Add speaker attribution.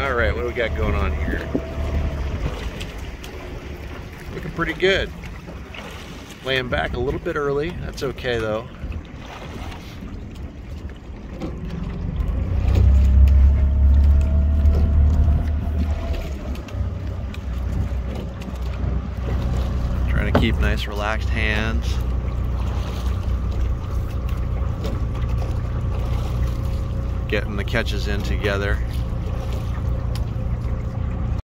Speaker 1: All right, what do we got going on here? Looking pretty good. Laying back a little bit early. That's okay though. Trying to keep nice relaxed hands. Getting the catches in together.